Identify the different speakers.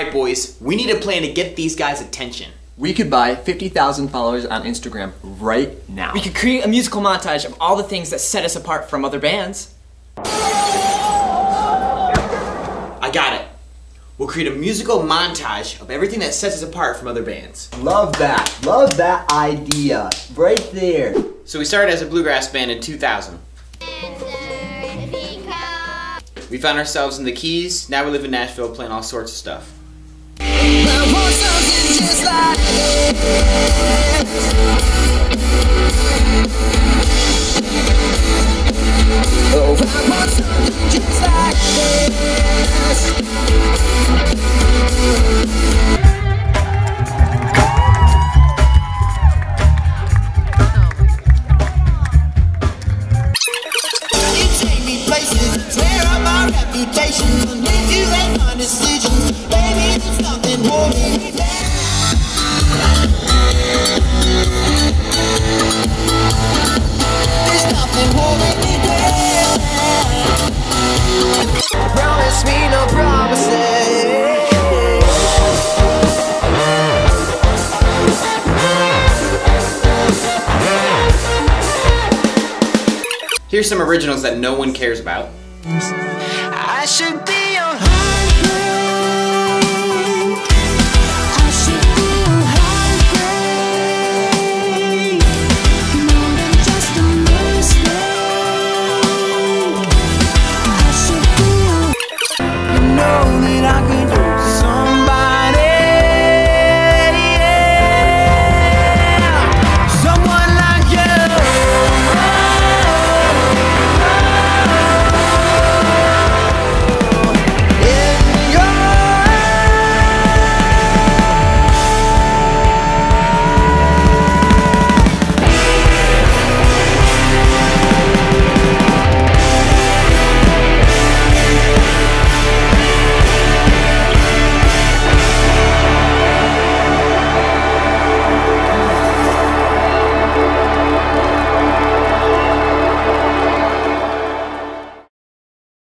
Speaker 1: Alright boys, we need a plan to get these guys' attention.
Speaker 2: We could buy 50,000 followers on Instagram right now.
Speaker 3: We could create a musical montage of all the things that set us apart from other bands.
Speaker 1: I got it. We'll create a musical montage of everything that sets us apart from other bands.
Speaker 4: Love that. Love that idea. Right there.
Speaker 1: So we started as a bluegrass band in 2000. We found ourselves in the Keys. Now we live in Nashville playing all sorts of stuff. Here's some originals that no one cares about.
Speaker 5: I should be your